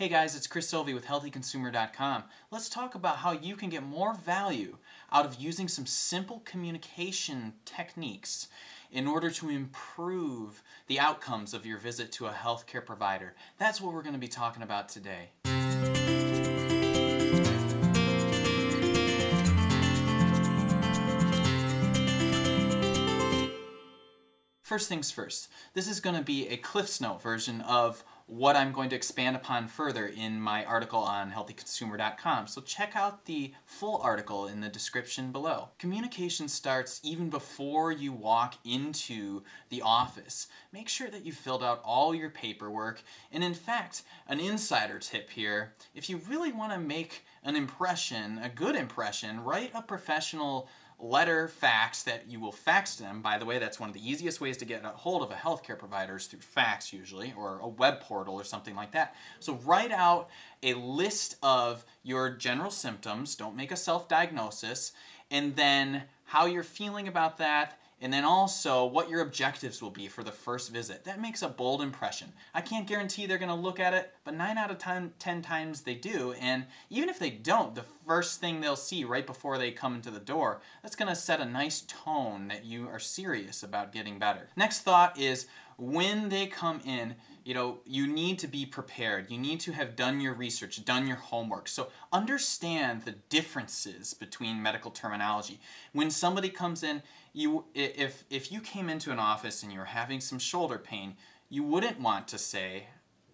Hey guys, it's Chris Sovey with HealthyConsumer.com. Let's talk about how you can get more value out of using some simple communication techniques in order to improve the outcomes of your visit to a healthcare provider. That's what we're going to be talking about today. First things first, this is going to be a Cliff's Note version of what I'm going to expand upon further in my article on healthyconsumer.com. So check out the full article in the description below. Communication starts even before you walk into the office. Make sure that you filled out all your paperwork. And in fact, an insider tip here, if you really want to make an impression, a good impression, write a professional letter fax that you will fax them. By the way, that's one of the easiest ways to get a hold of a healthcare provider is through fax usually, or a web portal or something like that. So write out a list of your general symptoms, don't make a self-diagnosis, and then how you're feeling about that, and then also what your objectives will be for the first visit. That makes a bold impression. I can't guarantee they're going to look at it, but 9 out of 10, 10, times they do, and even if they don't, the first thing they'll see right before they come into the door, that's going to set a nice tone that you are serious about getting better. Next thought is when they come in, you know, you need to be prepared. You need to have done your research, done your homework. So understand the differences between medical terminology. When somebody comes in, you if if you came into an office and you're having some shoulder pain, you wouldn't want to say,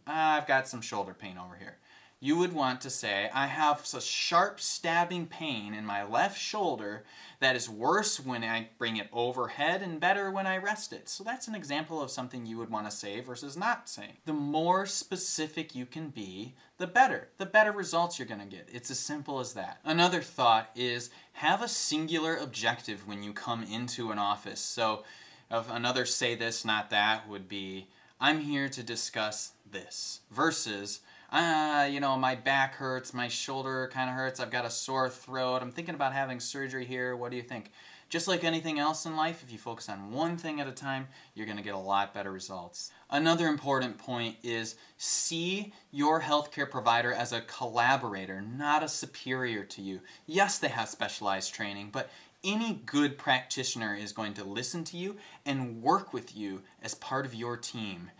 ah, "I've got some shoulder pain over here." You would want to say, I have a sharp stabbing pain in my left shoulder that is worse when I bring it overhead and better when I rest it. So that's an example of something you would want to say versus not saying. The more specific you can be, the better. The better results you're going to get. It's as simple as that. Another thought is have a singular objective when you come into an office. So another say this, not that would be, I'm here to discuss this versus ah, you know, my back hurts, my shoulder kind of hurts, I've got a sore throat, I'm thinking about having surgery here, what do you think? Just like anything else in life, if you focus on one thing at a time, you're going to get a lot better results. Another important point is see your healthcare provider as a collaborator, not a superior to you. Yes, they have specialized training, but any good practitioner is going to listen to you and work with you as part of your team.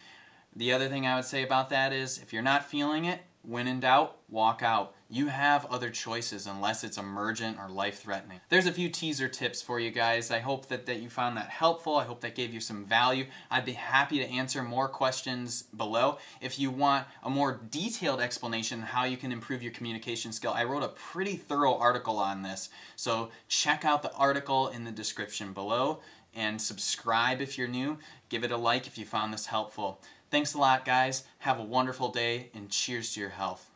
The other thing I would say about that is if you're not feeling it, when in doubt, walk out. You have other choices unless it's emergent or life-threatening. There's a few teaser tips for you guys. I hope that, that you found that helpful. I hope that gave you some value. I'd be happy to answer more questions below. If you want a more detailed explanation how you can improve your communication skill, I wrote a pretty thorough article on this. So check out the article in the description below and subscribe if you're new. Give it a like if you found this helpful. Thanks a lot, guys. Have a wonderful day, and cheers to your health.